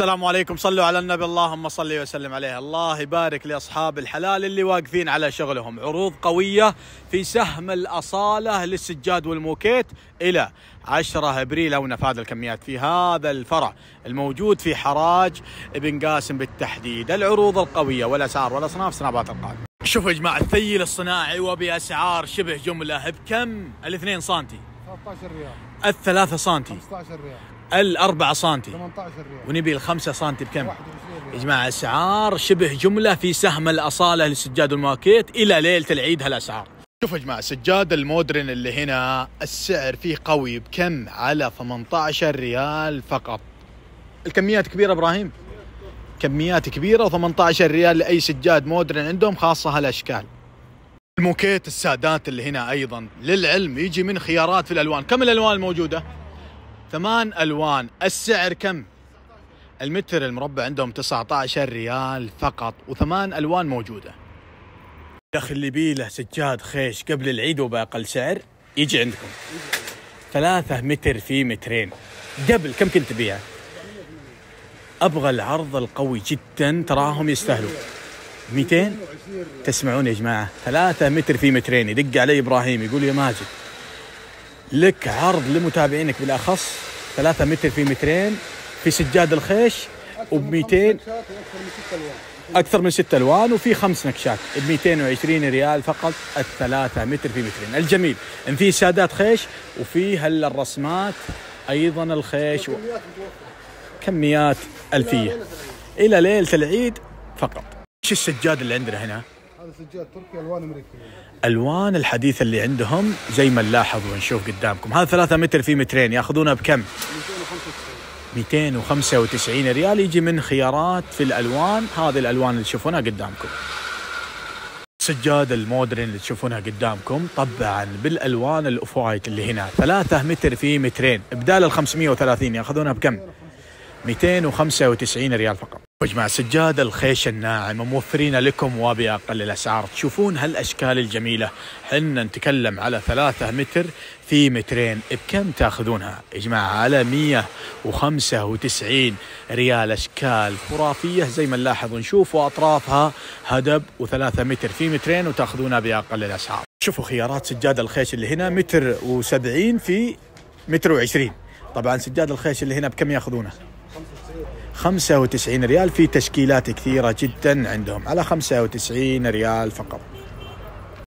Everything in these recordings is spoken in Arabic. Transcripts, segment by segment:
السلام عليكم. صلوا على النبي. اللهم صل وسلم عليه. الله يبارك لأصحاب الحلال اللي واقفين على شغلهم. عروض قوية في سهم الأصالة للسجاد والموكيت إلى 10 إبريل أو نفاذ الكميات في هذا الفرع الموجود في حراج ابن قاسم بالتحديد. العروض القوية والأسعار والأصناف سنابات القادم. شوفوا يا جماعة الثيل الصناعي وبأسعار شبه جملة بكم؟ الاثنين سنتي. 13 ريال. الثلاثة سنتي. 15 ريال. الأربعة سنتي. 18 ريال. ونبي الخمسة سنتي بكم؟ 21 يا ريال. جماعة أسعار شبه جملة في سهم الأصالة للسجاد والمواكيت إلى ليلة العيد هالأسعار. شوفوا يا جماعة السجاد ال modern اللي هنا السعر فيه قوي بكم؟ على 18 ريال فقط. الكميات كبيرة إبراهيم. كميات كبيرة و18 ريال لأي سجاد modern عندهم خاصة هالأشكال. الموكيت السادات اللي هنا أيضا للعلم يجي من خيارات في الألوان. كم الألوان الموجودة؟ ثمان ألوان السعر كم المتر المربع عندهم 19 ريال فقط وثمان ألوان موجودة. يا أخي اللي بيه له سجاد خيش قبل العيد وباقل سعر يجي عندكم. ثلاثة متر في مترين قبل كم كنت تبيعه؟ أبغى العرض القوي جدا تراهم يستاهلون. 200 تسمعون يا جماعة ثلاثة متر في مترين يدق علي إبراهيم يقول يا ماجد لك عرض لمتابعينك بالأخص ثلاثة متر في مترين في سجاد الخيش وب 200 أكثر من ست ألوان وفي خمس نكشات ب 220 ريال فقط الثلاثة متر في مترين. الجميل ان في سادات خيش وفي هلا الرسمات أيضا الخيش و... كميات ألفية. إلى ليلة العيد فقط. إيش السجاد اللي عندنا هنا؟ سجاد تركي ألوان أمريكية. ألوان الحديثه اللي عندهم زي ما نلاحظ ونشوف قدامكم. هذا ثلاثة متر في مترين ياخذونها بكم؟ 295 ريال يجي من خيارات في الألوان. هذه الألوان اللي تشوفونها قدامكم. سجاد ال modern اللي تشوفونها قدامكم طبعا بالألوان ال off white اللي هنا. ثلاثة متر في مترين. بدال ال 530 ياخذونها بكم؟ 295 ريال فقط. جماعة سجاد الخيش الناعم موفرين لكم وبأقل الأسعار. تشوفون هالأشكال الجميلة. حنا نتكلم على ثلاثة متر في مترين بكم تأخذونها؟ يا جماعة على 195 ريال. أشكال خرافية زي ما نلاحظ ونشوف وأطرافها هدب وثلاثة متر في مترين وتأخذونها بأقل الأسعار. شوفوا خيارات سجاد الخيش اللي هنا متر وسبعين في متر وعشرين. طبعا سجاد الخيش اللي هنا بكم يأخذونه؟ 95 ريال في تشكيلات كثيرة جدا عندهم. على 95 ريال فقط.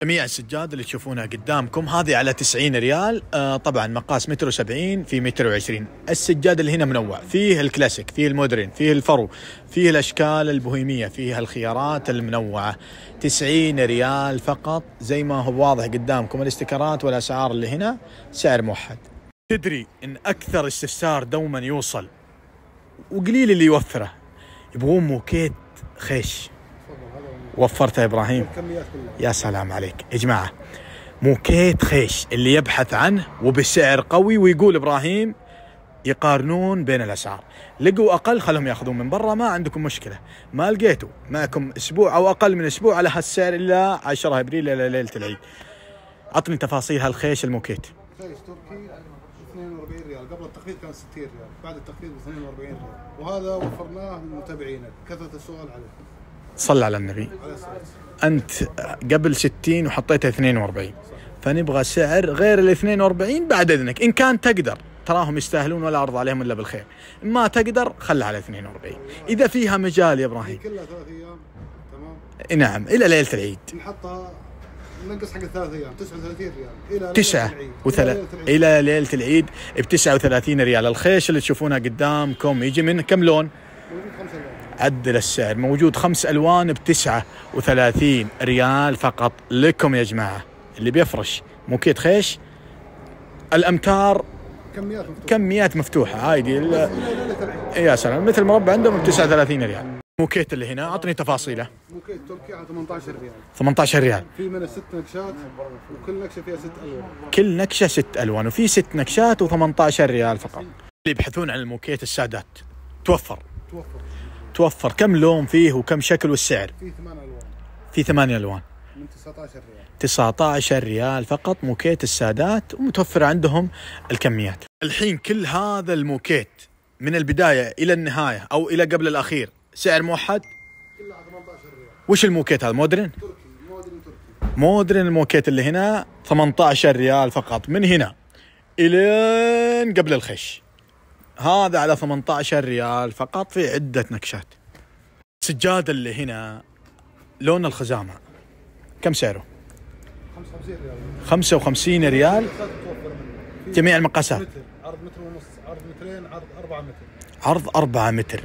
جميع السجاد اللي تشوفونها قدامكم هذه على 90 ريال. آه طبعا مقاس متر و70 في متر وعشرين السجاد اللي هنا منوع. فيه الكلاسيك فيه ال modern فيه الفرو فيه الأشكال البوهيمية فيه الخيارات المنوعة. 90 ريال فقط. زي ما هو واضح قدامكم الاستيكرات والأسعار اللي هنا سعر موحد. تدري إن أكثر استفسار دوما يوصل وقليل اللي يوفره. يبغون موكيت خيش. وفرته إبراهيم. يا سلام عليك. يا جماعة موكيت خيش اللي يبحث عنه وبسعر قوي ويقول إبراهيم يقارنون بين الأسعار. لقوا أقل خلهم يأخذون من برا ما عندكم مشكلة. ما لقيتوا معكم أسبوع أو أقل من أسبوع على هالسعر الا 10 إبريل إلى ليلة العيد. عطني تفاصيل هالخيش الموكيت. خيش تركي 42 ريال. قبل التخفيض كان 60 ريال بعد التخفيض ب 42 ريال. وهذا وفرناه لمتابعينك كثرة السؤال عليه. صل على النبي. أنت قبل 60 وحطيتها 42 فنبغى سعر غير ال 42 بعد إذنك. إن كان تقدر. تراهم يستاهلون ولا أرضى عليهم إلا بالخير. ما تقدر خلها على 42 إذا فيها مجال يا إبراهيم. كلها ثلاث أيام. تمام؟ نعم إلى ليلة العيد. نحطها ننقص حق الثلاث أيام 39 ريال إلى ليلة تسعة العيد. ب 39 ريال. الخيش اللي تشوفونها قدامكم يجي من كم لون. عدل السعر. موجود خمس ألوان ب 39 ريال فقط لكم يا جماعة. اللي بيفرش موكيت خيش الأمتار كميات مفتوحة. كميات مفتوحة. عادي ليلة يا سلام متر مربع عندهم ب 39 ريال. موكيت اللي هنا أعطني تفاصيله. موكيت تركي على 18 ريال. 18 ريال. في منها ست نقشات وكل نقشة فيها ست ألوان. كل نقشة ست ألوان وفي ست نقشات و18 ريال فقط. اللي يبحثون عن الموكيت السادات توفر. توفر. توفر. كم لون فيه وكم شكل والسعر؟ في ثمان ألوان. في ثمانية ألوان. من 19 ريال. 19 ريال فقط موكيت السادات ومتوفر عندهم الكميات. الحين كل هذا الموكيت من البداية إلى النهاية أو إلى قبل الأخير سعر موحد؟ كلها 18 ريال وش الموكيت هذا؟ modern؟ تركي modern تركي modern الموكيت اللي هنا 18 ريال فقط من هنا إلين قبل الخيش. هذا على 18 ريال فقط في عدة نقشات. السجاد اللي هنا لون الخزامة. كم سعره؟ 55 ريال 55 ريال. جميع المقاسات. متر عرض متر ونص عرض مترين عرض 4 متر. عرض 4 متر.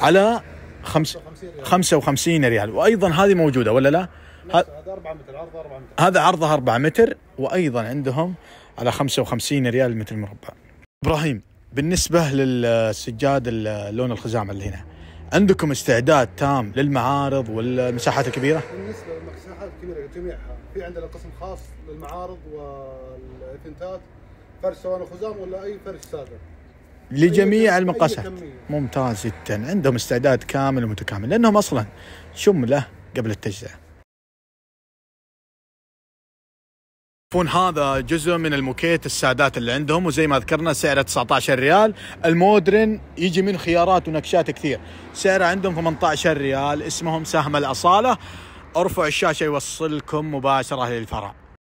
على خمس 55 ريال 55 ريال وأيضا هذه موجودة ولا لا؟ هذا 4 متر عرض 4 متر هذا عرضه 4 متر وأيضا عندهم على 55 ريال المتر المربع. إبراهيم بالنسبة للسجاد اللون الخزامه اللي هنا عندكم استعداد تام للمعارض والمساحات الكبيرة؟ بالنسبة للمساحات الكبيرة جميعها في عندنا قسم خاص للمعارض والأيفنتات فرش سواء خزام ولا أي فرش ساده لجميع أي المقاسات. كمية. ممتاز جدا. عندهم استعداد كامل ومتكامل لأنهم أصلا شمله قبل التجزئة. يكون هذا جزء من الموكيت السادات اللي عندهم وزي ما ذكرنا سعره 19 ريال. المودرن يجي من خيارات ونكشات كثير. سعره عندهم 18 ريال اسمهم سهم الأصالة. أرفع الشاشة يوصلكم مباشرة للفرع.